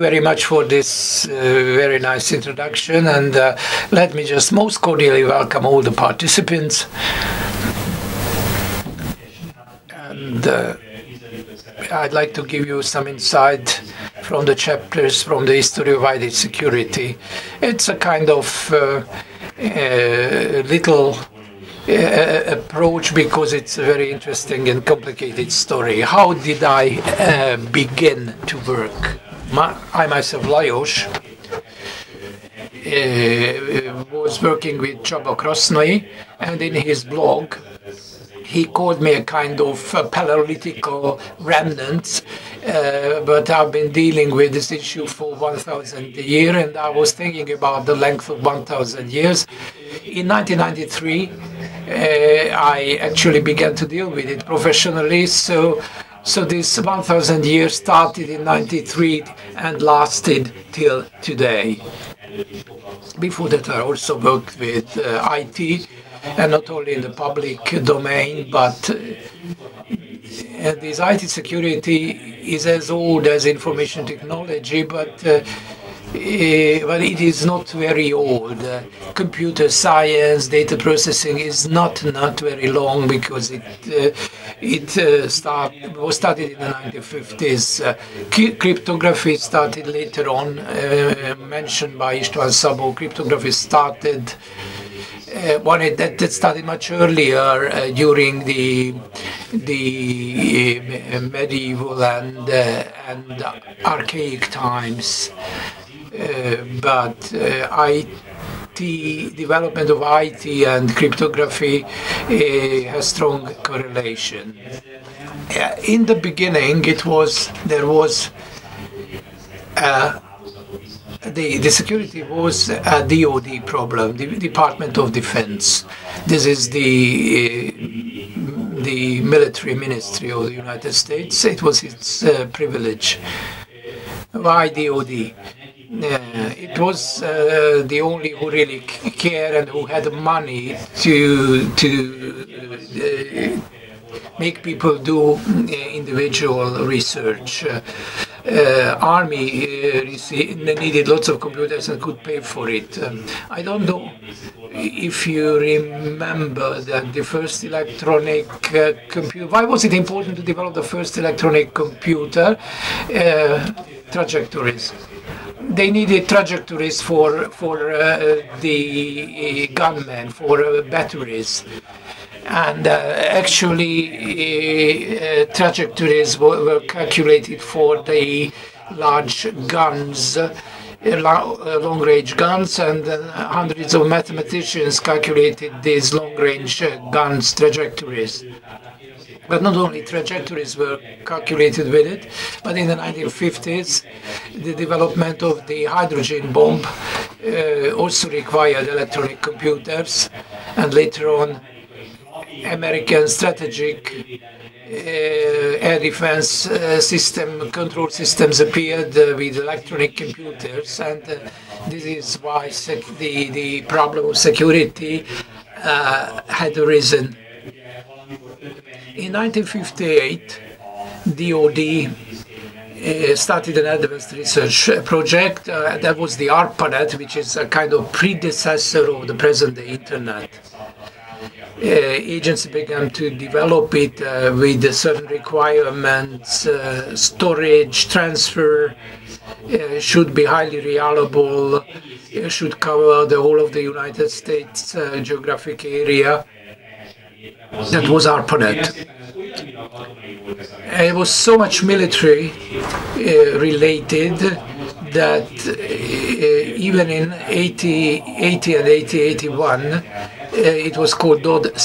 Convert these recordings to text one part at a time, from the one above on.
very much for this uh, very nice introduction and uh, let me just most cordially welcome all the participants and uh, I'd like to give you some insight from the chapters from the history of IT security. It's a kind of uh, uh, little uh, approach because it's a very interesting and complicated story. How did I begin to work? My, I myself, Lajos, uh, was working with Csaba Krasznai, and in his blog, he called me a kind of uh, remnant, uh, but I've been dealing with this issue for 1,000 years, and I was thinking about the length of 1,000 years. In 1993, uh, I actually began to deal with it professionally, so so this 1,000 years started in 93 and lasted till today. Before that, I also worked with uh, IT, and not only in the public domain, but uh, this IT security is as old as information technology, but uh, uh, but it is not very old. Uh, computer science, data processing is not not very long because it uh, it uh, start, was started in the 1950s. Uh, cryptography started later on, mentioned by István Szabó. Cryptography started. One that, that started much earlier during the the medieval and and archaic times. Uh, but uh, IT development of IT and cryptography uh, has strong correlation. in the beginning, it was there was the, the security was a DOD problem, the Department of Defense. This is the uh, the military ministry of the United States. It was its uh, privilege. Why DOD? Uh, it was uh, the only who really cared and who had the money to to uh, make people do uh, individual research. Uh, army needed lots of computers and could pay for it. Um, I don't know if you remember that the first electronic uh, computer. Why was it important to develop the first electronic computer? Uh, trajectories they needed trajectories for for uh, the gunmen for uh, batteries. And uh, actually uh, trajectories were, were, calculated for the large guns uh, long range guns and hundreds of mathematicians calculated these long range guns trajectories but not only trajectories were calculated with it, but in the 1950s, the development of the hydrogen bomb uh, also required electronic computers, and later on, American strategic uh, air defense uh, system control systems appeared uh, with electronic computers, and uh, this is why the the problem of security uh, had arisen. In 1958, DOD uh, started an advanced research project. Uh, that was the ARPANET, which is a kind of predecessor of the present day Internet. Uh, agency began to develop it uh, with certain requirements, uh, storage, transfer, should be highly reliable, should cover the whole of the United States geographic area that was our ARPANET. It was so much military uh, related that uh, even in 80, 80 and 80, 81, uh, it was called DOD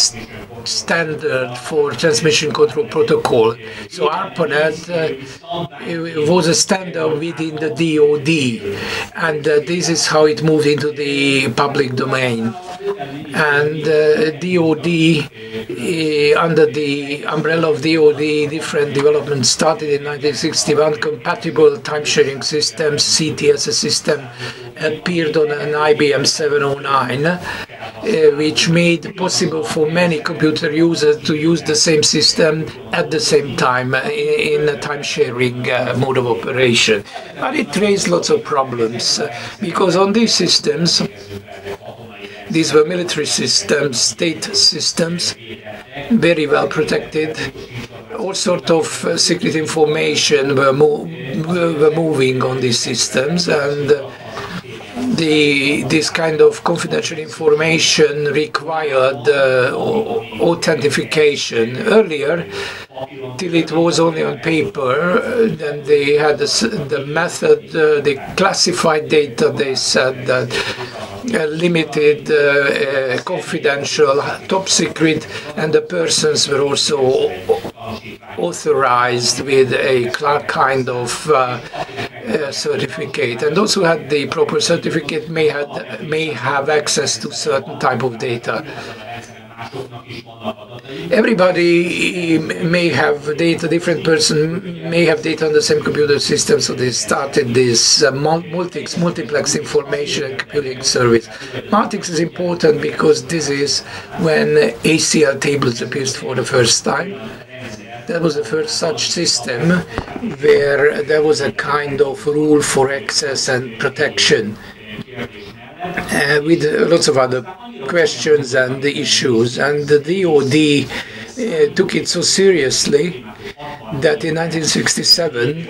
standard for transmission control protocol. So ARPANET uh, was a standard within the DoD, and uh, this is how it moved into the public domain. And DoD, uh, under the umbrella of DoD, different developments started in 1961, compatible time sharing systems, CTS system, appeared on an IBM 709, uh, which made possible for many computer users to use the same system at the same time uh, in a time sharing uh, mode of operation. But it raised lots of problems uh, because on these systems, these were military systems, state systems, very well protected. All sort of uh, secret information were, mo were moving on these systems, and the this kind of confidential information required uh, authentication. Earlier, till it was only on paper, then they had the, the method, uh, they classified data. They said that limited, uh, uh, confidential, top secret, and the persons were also authorized with a kind of uh, uh, certificate, and those who had the proper certificate may had may have access to certain type of data. Everybody may have data, different person may have data on the same computer system, so they started this uh, multiplex information and computing service. Multics is important because this is when ACL tables appeared for the first time. That was the first such system where there was a kind of rule for access and protection uh, with lots of other questions and issues. And the DOD uh, took it so seriously that in 1967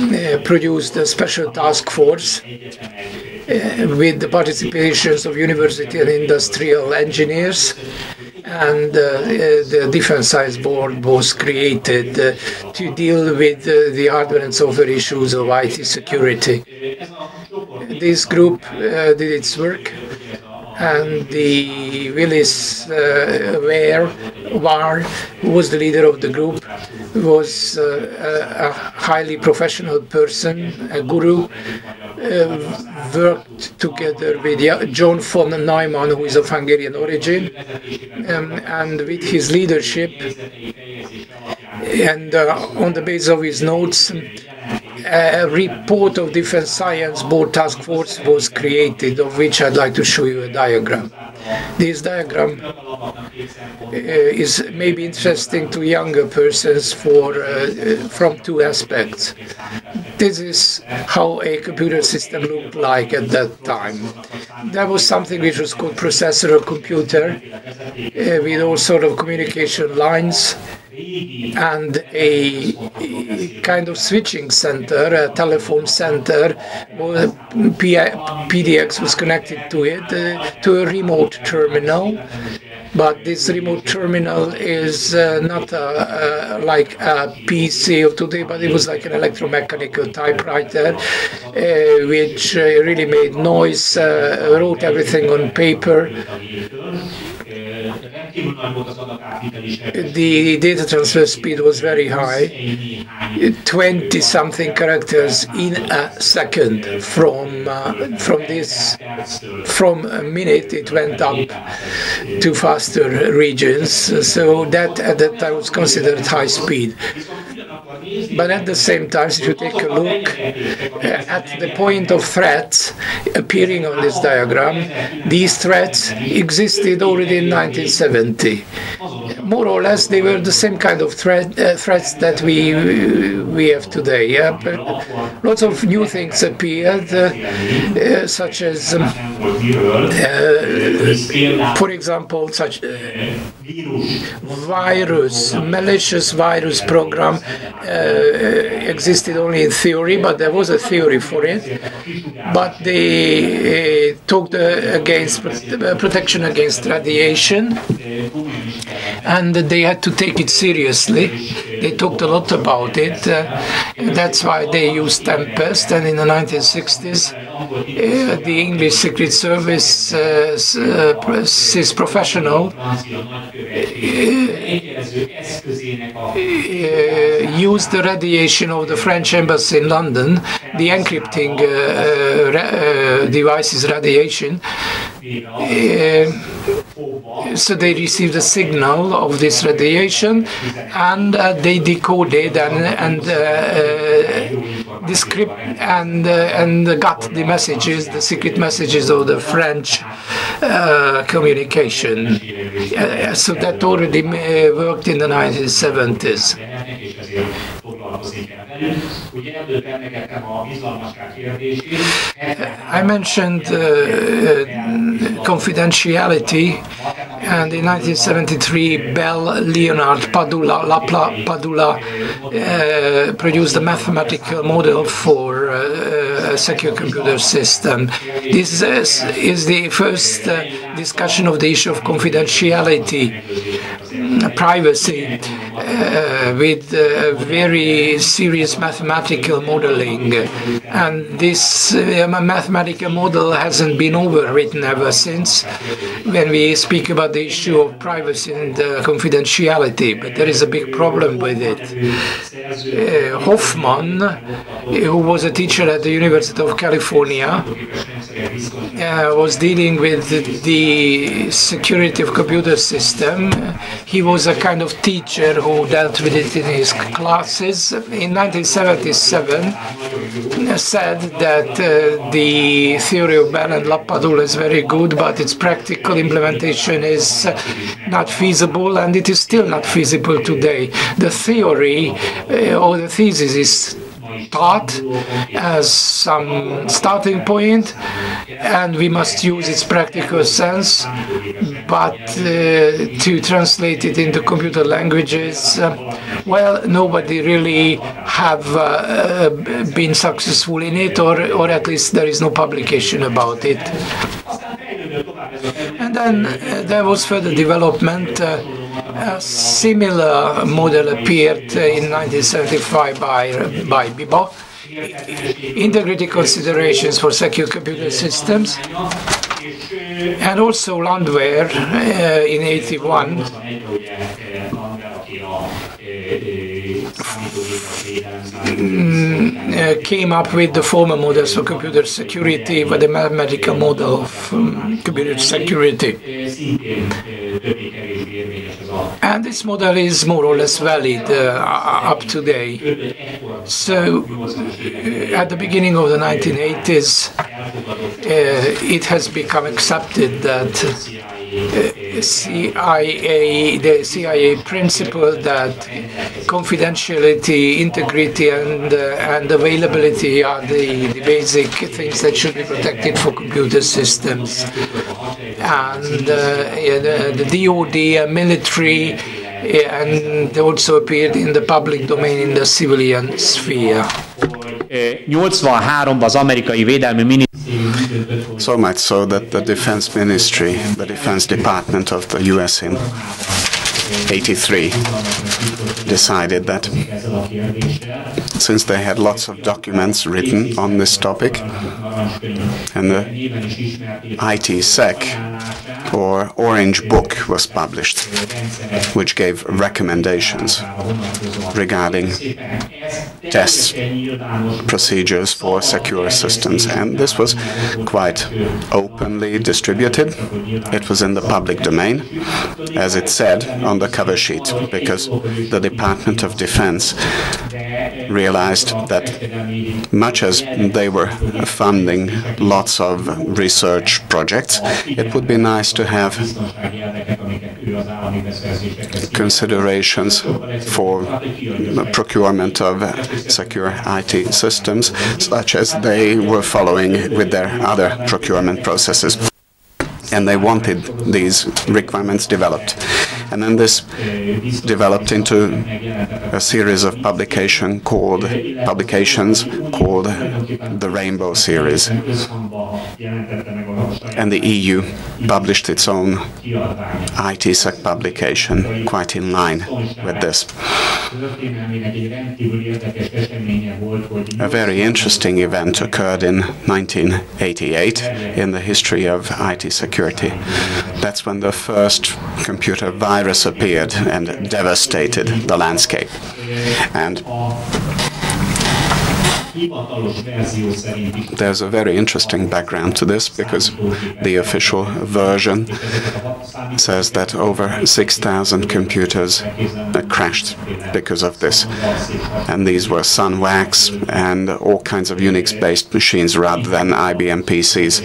uh, produced a special task force uh, with the participations of university and industrial engineers and uh, the Defense Science Board was created uh, to deal with uh, the hardware and software issues of IT security. This group uh, did its work and the Willis uh, Ware, War, who was the leader of the group, was uh, a highly professional person, a guru, uh, worked together with John von Neumann, who is of Hungarian origin, um, and with his leadership, and uh, on the basis of his notes, a report of Defense Science Board Task Force was created, of which I'd like to show you a diagram. This diagram uh, is maybe interesting to younger persons for uh, from two aspects. This is how a computer system looked like at that time. There was something which was called processor or computer uh, with all sort of communication lines and a kind of switching center, a telephone center, PBX was connected to it, uh, to a remote terminal. But this remote terminal is uh, not a, a, like a PC of today, but it was like an electromechanical typewriter, uh, which uh, really made noise, uh, wrote everything on paper the data transfer speed was very high, 20 something characters in a second from uh, from this from a minute it went up to faster regions. So that at that time was considered high speed but at the same time, if you take a look uh, at the point of threats appearing on this diagram, these threats existed already in 1970. More or less, they were the same kind of threat, uh, threats that we we have today. Yeah? But lots of new things appeared, uh, uh such as, um, uh, for example, such virus, malicious virus program uh, existed only in theory, but there was a theory for it. But they uh, talked against protection against radiation, and they had to take it seriously. They talked a lot about it. Uh, that's why they used Tempest, and in the 1960s, uh, the English Secret Service, uh, uh, professional, used the radiation of the French embassy in London, the encrypting devices radiation, so they received a signal of this radiation and uh, they decoded and, and uh, descript and uh, and got the messages, the secret messages of the French uh, communication. Uh, so that already uh, worked in the 1970s. I mentioned uh, uh, confidentiality, and in 1973, Bell, Leonard, Padula, Lapla, Padula uh, produced a mathematical model for uh, a secure computer system. This is, is the first uh, discussion of the issue of confidentiality, privacy, uh, with very serious mathematical modeling. And this uh, mathematical model hasn't been overwritten ever since when we speak about the issue of privacy and uh, confidentiality. But there is a big problem with it. Uh, Hoffman, who was a teacher at the University of California, uh, was dealing with the security of computer system. He was a kind of teacher who dealt with it in his classes. In 1977, said that uh, the theory of Bell and Lapadula is very good, but its practical implementation is uh, not feasible, and it is still not feasible today. The theory uh, or the thesis is taught as some starting point and we must use its practical sense but uh, to translate it into computer languages uh, well nobody really have uh, uh been successful in it or, or at least there is no publication about it. And then uh, there was further development uh, a similar model appeared in 1975 by, by Biba, integrity considerations for secure computer systems, and also Landwehr uh, in 81 Mm, came up with the formal models for computer security with the mathematical model of um, computer security. And this model is more or less valid uh, up to date. So, uh, at the beginning of the 1980s, uh, it has become accepted that CIA, the CIA principle that confidentiality, integrity, and uh, and availability are the, the basic things that should be protected for computer systems. And uh, the, the DoD, uh, military, and also appeared in the public domain in the civilian sphere. 83-ban az amerikai védelmi So much so that the Defense Ministry, the Defense Department of the US in 83 decided that since they had lots of documents written on this topic and the ITsec or Orange Book was published which gave recommendations regarding tests procedures for secure systems. And this was quite openly distributed. It was in the public domain as it said on the cover sheet because the Department of Defense realized that much as they were funding lots of research projects, it would be nice to have considerations for procurement of secure IT systems, such as they were following with their other procurement processes and they wanted these requirements developed. And then this developed into a series of publication called publications called the Rainbow Series. And the EU published its own ITsec publication, quite in line with this. A very interesting event occurred in 1988 in the history of IT security. That's when the first computer virus appeared and devastated the landscape. And There's a very interesting background to this because the official version says that over 6,000 computers crashed because of this. And these were Sun VAX and all kinds of Unix based machines rather than IBM PCs,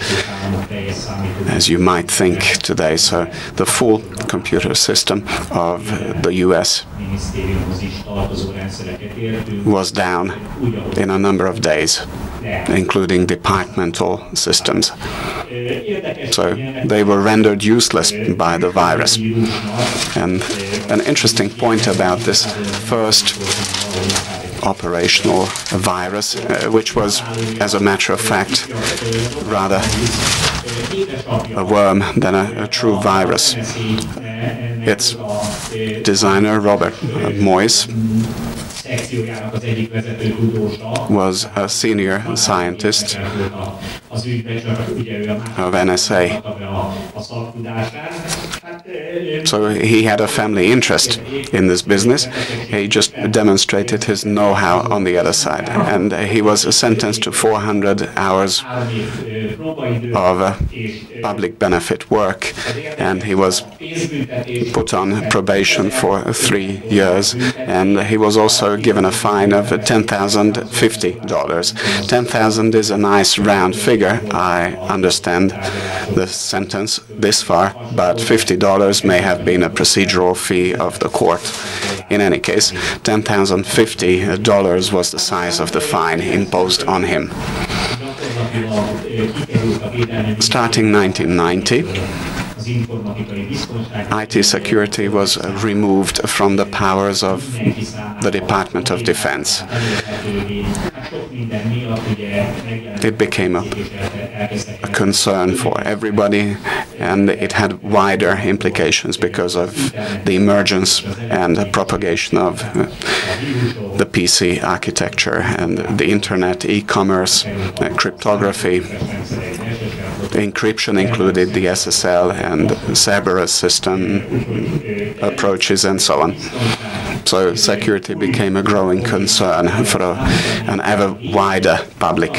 as you might think today. So the full computer system of the US was down in a number of days, including departmental systems. So they were rendered useless by the virus. And an interesting point about this first operational virus, uh, which was, as a matter of fact, rather a worm than a, a true virus. Its designer, Robert uh, Morris, was a senior scientist of NSA. So he had a family interest in this business. He just demonstrated his know-how on the other side. And he was sentenced to 400 hours of uh, public benefit work. And he was put on probation for three years. And he was also given a fine of $10,050. 10,000 is a nice round figure. I understand the sentence this far, but $50 may have been a procedural fee of the court. In any case, $10,050 was the size of the fine imposed on him. Starting 1990, IT security was removed from the powers of the Department of Defense. It became a, a concern for everybody and it had wider implications because of the emergence and the propagation of uh, the PC architecture and the internet, e-commerce, uh, cryptography, encryption included the SSL and Kerberos system approaches and so on. So security became a growing concern for a, an ever wider public.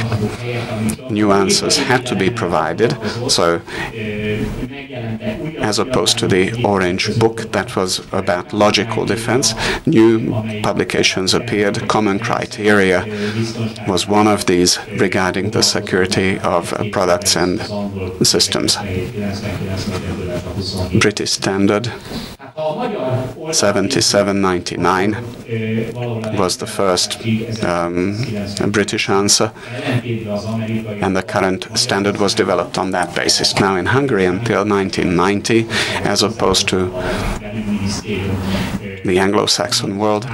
New answers had to be provided. So as opposed to the Orange book that was about logical defense, new publications appeared. Common criteria was one of these regarding the security of products and systems. British Standard 7799 was the first um, British answer, and the current standard was developed on that basis. Now, in Hungary until 1990, as opposed to the Anglo Saxon world,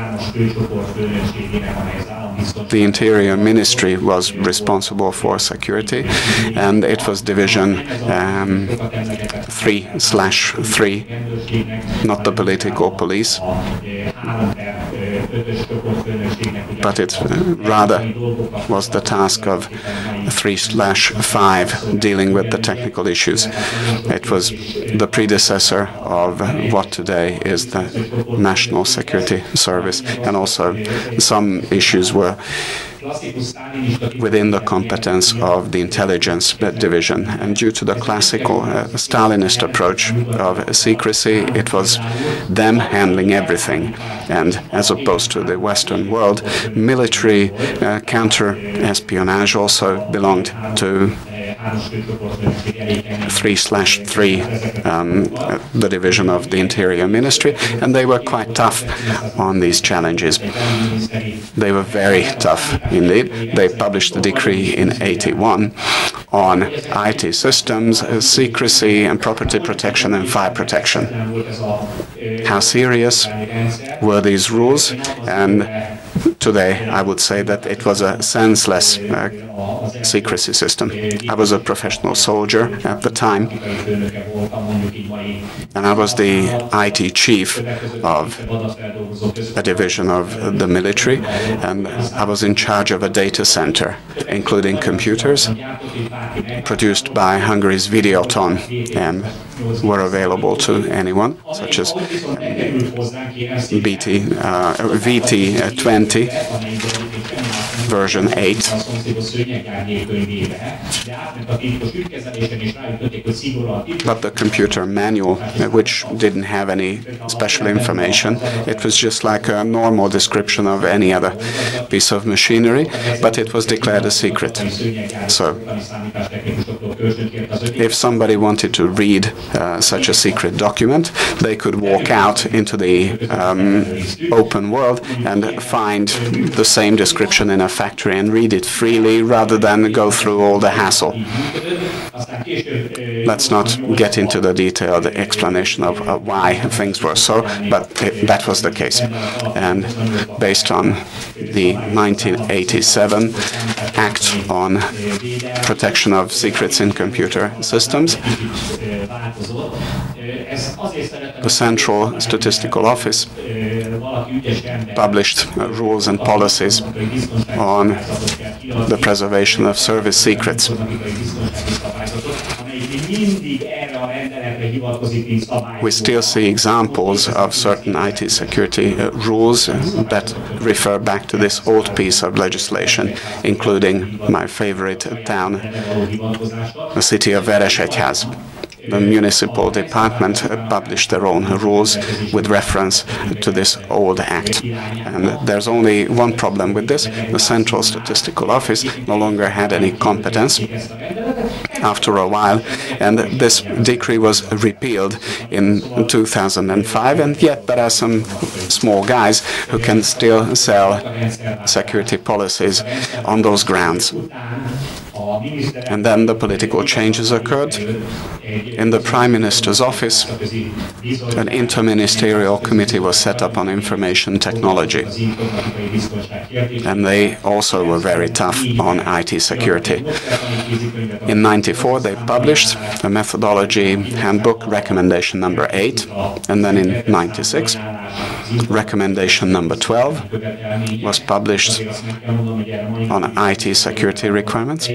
the Interior Ministry was responsible for security, and it was Division um, 3 slash 3, not the political police, but it rather was the task of 3 slash 5 dealing with the technical issues. It was the predecessor of what today is the National Security Service, and also some issues were within the competence of the intelligence division. And due to the classical uh, Stalinist approach of secrecy, it was them handling everything. And as opposed to the Western world, military uh, counter espionage also belonged to 3 slash 3, um, the division of the Interior Ministry, and they were quite tough on these challenges. They were very tough indeed. They published the decree in 81 on IT systems, secrecy and property protection and fire protection. How serious were these rules? And today I would say that it was a senseless uh, secrecy system. I was a professional soldier at the time, and I was the IT chief of a division of the military, and I was in charge of a data center, including computers produced by Hungary's Videoton and were available to anyone, such as BT, uh, VT20 version 8. But the computer manual, which didn't have any special information, it was just like a normal description of any other piece of machinery, but it was declared a secret. So, if somebody wanted to read uh, such a secret document, they could walk out into the um, open world and find the same description in a factory and read it freely rather than go through all the hassle. Let's not get into the detailed explanation of uh, why things were so, but it, that was the case. And based on the 1987 Act on Protection of Secrets in Computer Systems, the Central Statistical Office published uh, rules and policies on the preservation of service secrets. We still see examples of certain IT security uh, rules that refer back to this old piece of legislation, including my favorite town, the city of Veresegyház the municipal department published their own rules with reference to this old act. And there's only one problem with this. The Central Statistical Office no longer had any competence after a while, and this decree was repealed in 2005, and yet there are some small guys who can still sell security policies on those grounds. And then the political changes occurred. In the Prime Minister's office, an interministerial committee was set up on information technology. And they also were very tough on IT security. In 94, they published a methodology handbook, recommendation number 8. And then in 96, recommendation number 12 was published on IT security requirements.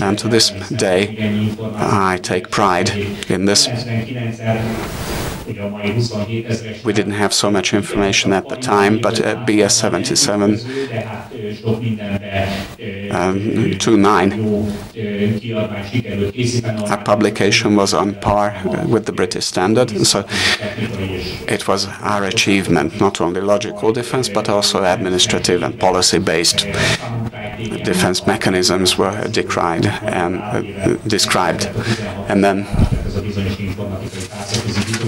And to this day, I take pride in this. We didn't have so much information at the time, but at BS 77 um, 29, our publication was on par with the British standard. So it was our achievement, not only logical defense, but also administrative and policy based defense mechanisms were decried and uh, described. And then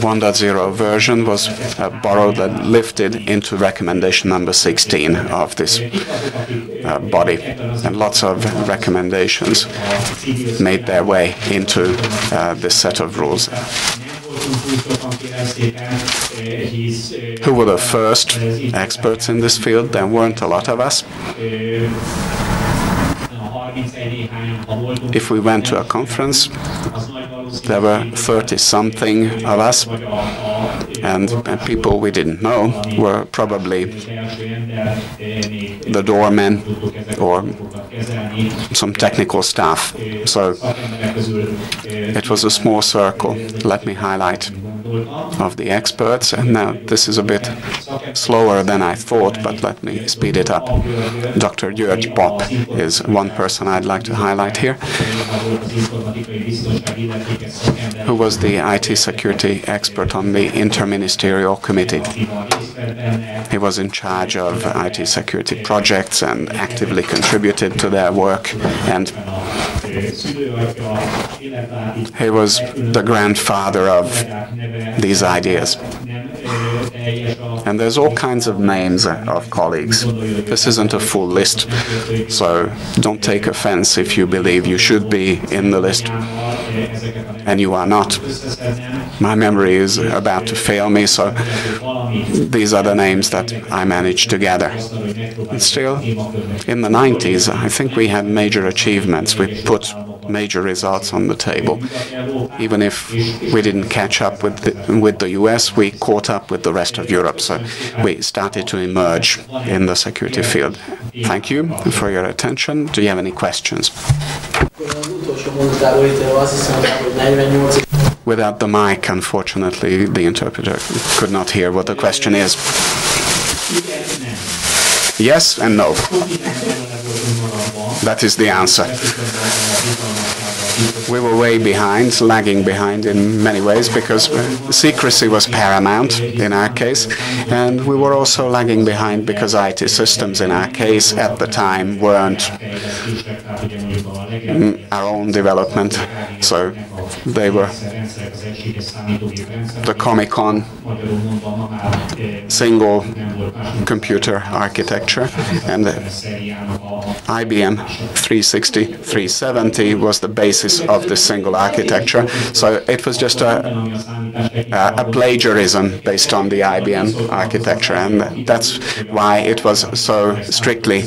1.0 version was uh, borrowed and lifted into recommendation number 16 of this uh, body. And lots of recommendations made their way into uh, this set of rules. Who were the first experts in this field? There weren't a lot of us. If we went to a conference, there were 30 something of us, and people we didn't know were probably the doormen or some technical staff. So it was a small circle, let me highlight, of the experts. And now this is a bit slower than I thought, but let me speed it up. Dr. György Pop is one person I'd like to highlight here, who was the IT security expert on the Interministerial Committee. He was in charge of IT security projects and actively contributed to their work and he was the grandfather of these ideas. And there's all kinds of names uh, of colleagues. This isn't a full list, so don't take offense if you believe you should be in the list and you are not. My memory is about to fail me, so these are the names that I managed to gather. And still, in the 90s, I think we had major achievements. We put major results on the table. Even if we didn't catch up with the, with the US, we caught up with the rest of Europe. So we started to emerge in the security field. Thank you for your attention. Do you have any questions? Without the mic, unfortunately, the interpreter could not hear what the question is. Yes and no. That is the answer. We were way behind, lagging behind in many ways because secrecy was paramount in our case, and we were also lagging behind because IT systems in our case at the time weren't our own development, so they were the Comecon single computer architecture. And the IBM 360 370 was the basis of the single architecture. So it was just a, a plagiarism based on the IBM architecture. And that's why it was so strictly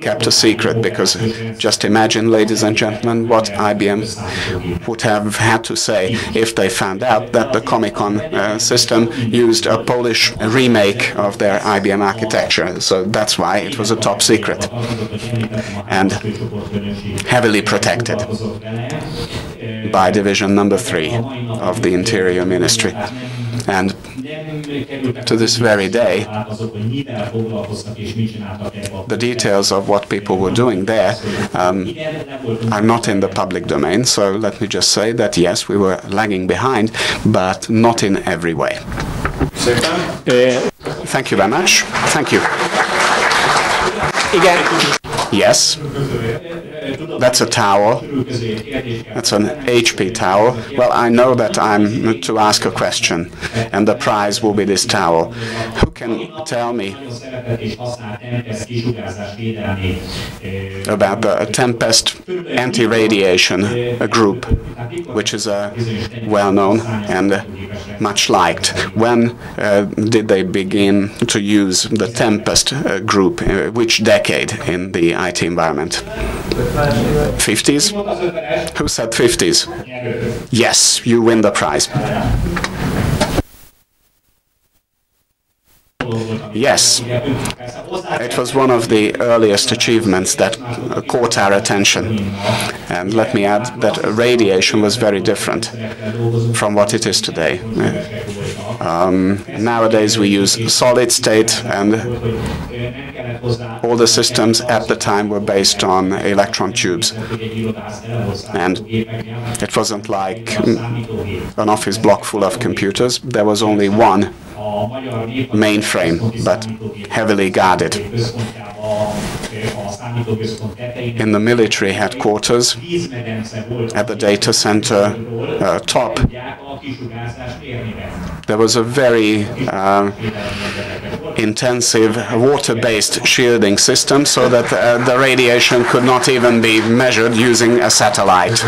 kept a secret because just imagine ladies and gentlemen what IBM would have had to say if they found out that the Comecon uh, system used a Polish remake of their IBM architecture. So that's why it was a top secret and heavily protected by Division Number 3 of the Interior Ministry. And to this very day, the details of what people were doing there um, are not in the public domain. So let me just say that yes, we were lagging behind, but not in every way. Thank you very much. Thank you. Again. Yes. That's a tower. That's an HP tower. Well, I know that I'm to ask a question, and the prize will be this tower. Who can tell me about the Tempest anti-radiation group, which is uh, well known and uh, much liked? When uh, did they begin to use the Tempest uh, group? Uh, which decade in the IT environment? 50s? Who said 50s? Yes, you win the prize. Yes, it was one of the earliest achievements that caught our attention. And let me add that radiation was very different from what it is today. Um, nowadays we use solid state and all the systems at the time were based on electron tubes. And it wasn't like an office block full of computers. There was only one mainframe, but heavily guarded. In the military headquarters, at the data center uh, top, there was a very uh, intensive water-based shielding system so that uh, the radiation could not even be measured using a satellite.